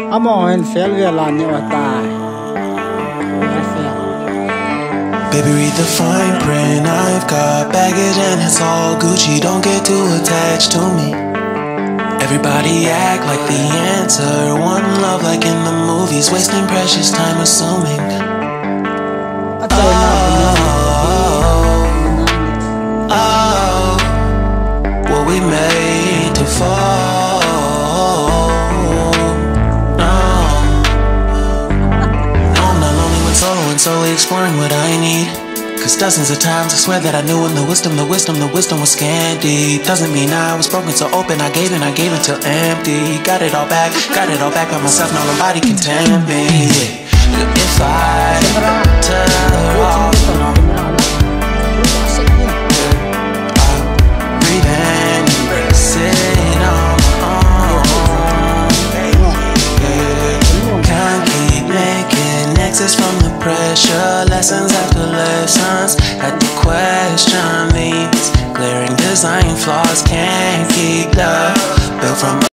Amo en fel vela ni watai. Baby, read the fine print. I've got baggage and it's all Gucci. Don't get too attached to me. Everybody act like the answer. One love, like in the movies, wasting precious time assuming. And solely exploring what I need. Cause dozens of times I swear that I knew him, the wisdom, the wisdom, the wisdom was scanty. Doesn't mean I was broken so open, I gave and I gave until empty. Got it all back, got it all back by myself, now nobody can tempt me. If I from the pressure. Lessons after lessons. Had to question these glaring design flaws. Can't keep love built from